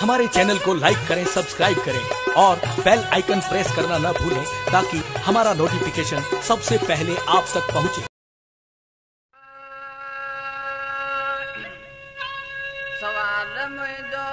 हमारे चैनल को लाइक करें, सब्सक्राइब करें और बेल आइकन प्रेस करना न भूलें ताकि हमारा नोटिफिकेशन सबसे पहले आप तक पहुँचे। सवाल में दो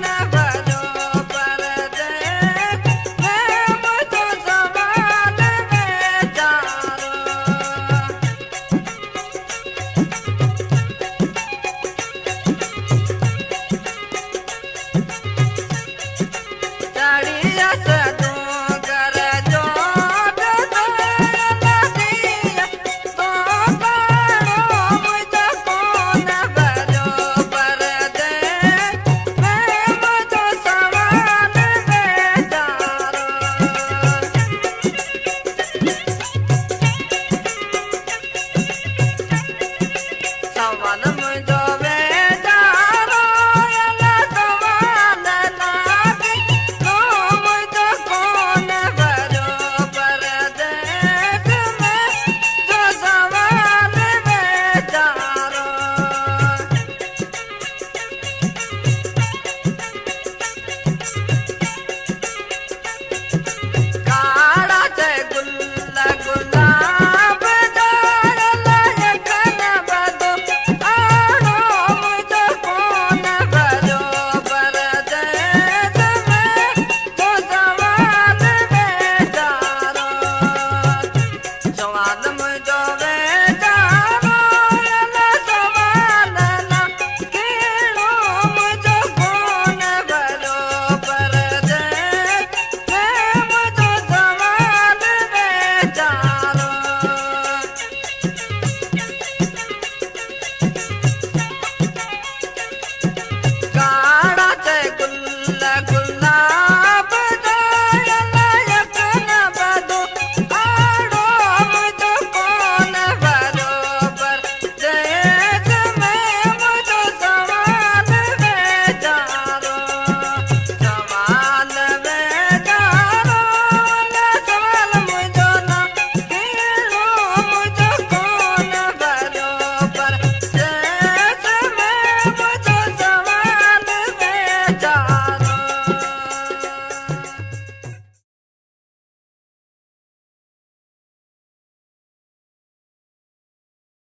Never.